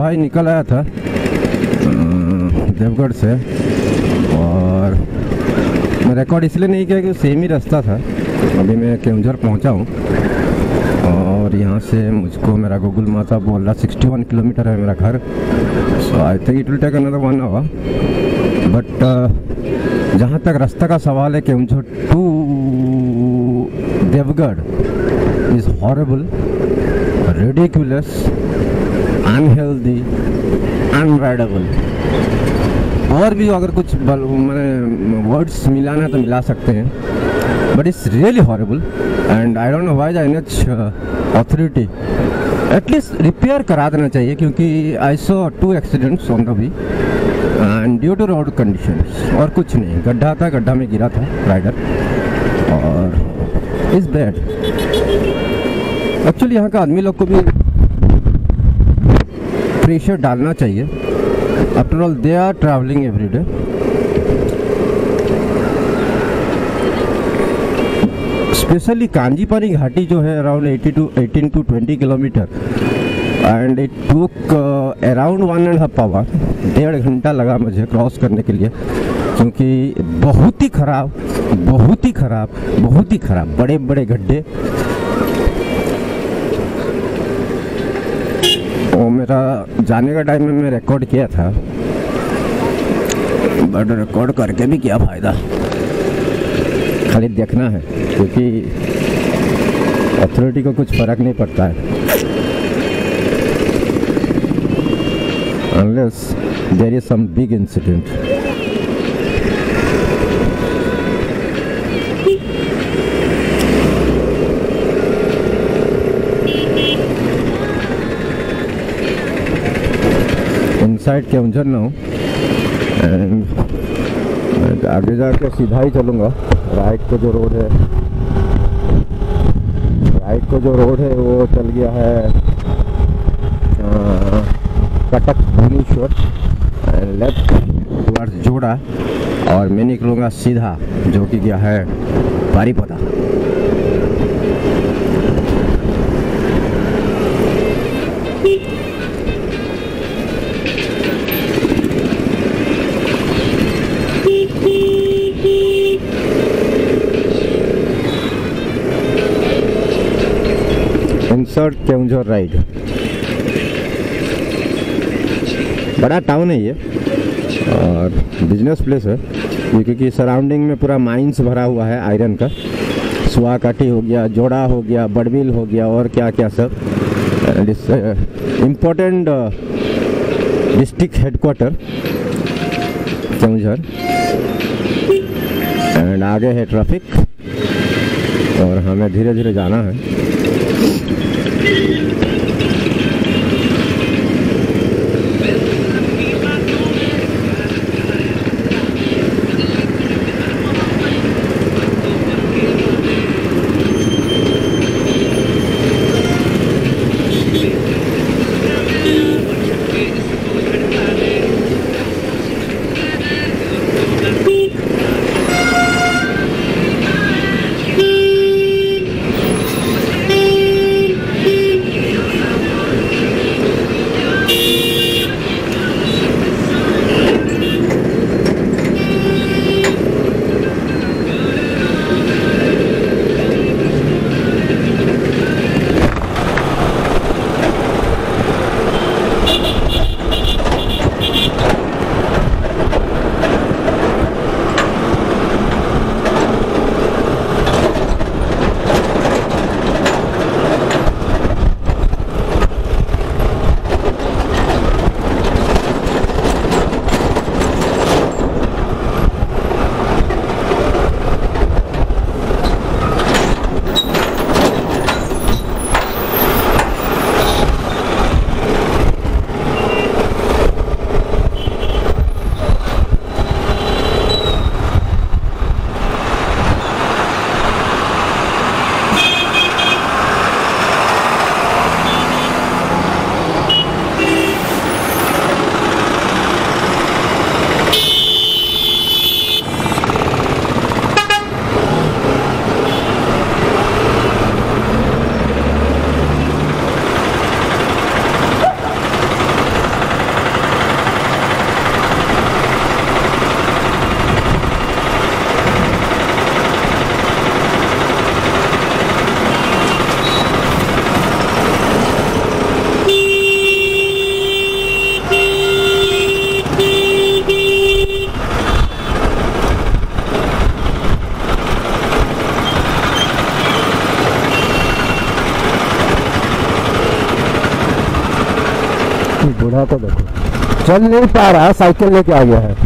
ही निकल आया था देवगढ़ से और मैं रिकॉर्ड इसलिए नहीं किया कि सेम ही रास्ता था। अभी मैं केवझर पहुँचा हूँ और यहाँ से मुझको मेरा गूगल माता बोल रहा सिक्सटी वन किलोमीटर है मेरा घर। So I think it will take another one hour but जहाँ तक रास्ता का सवाल है Keonjhar to Deogarh is horrible ridiculous, unhealthy, unrideable. और भी अगर कुछ मैंने वर्ड्स मिलाना है तो मिला सकते हैं। But it's really horrible and I don't know why the N H authority at least repair करा देना चाहिए क्योंकि I saw two accidents on the weekend due to road condition और कुछ नहीं। गड्ढा था गड्ढा में गिरा था राइडर और इज़ बैड एक्चुअली यहाँ का आदमी लोग को भी प्रेशर डालना चाहिए। After all they are travelling every day specially Kanjipani घाटी जो है around 80 to 18 to 20 kilometre and it took around one and half hour डेढ़ घंटा लगा मुझे क्रॉस करने के लिए। क्योंकि बहुत ही ख़राब, बहुत ही ख़राब, बहुत ही ख़राब बड़े बड़े गड्ढे। वो मेरा जाने का टाइम में मैं रिकॉर्ड किया था। बट रिकॉर्ड करके भी क्या फ़ायदा? खाली देखना है, क्योंकि अथॉरिटी को कुछ फ़र्क नहीं पड़ता है। Unless there is some big incident. Inside Keonjhar ना हूँ। एंड आगे जाके सीधा ही चलूँगा। राइट को जो रोड है। राइट को जो रोड है, वो चल गया है कटक भुवनेश्वर। लेफ़्ट टुवर्ड्स जोड़ा और मैं निकलूँगा सीधा, जो कि गया है, बारीपदा। इंसर्ट केउंझर राइड बड़ा टाउन है ये। और बिज़नेस प्लेस है। ये क्योंकि सराउंडिंग में पूरा माइंस भरा हुआ है आयरन का। सुहाकाटी हो गया, जोड़ा हो गया बड़बिल हो गया, और क्या क्या सब important district headquarter Keonjhar and आगे है ट्रैफ़िक और हमें धीरे धीरे जाना है। बूढ़ा तो देखो। चल नहीं पा रहा साइकिल लेके आ गया है।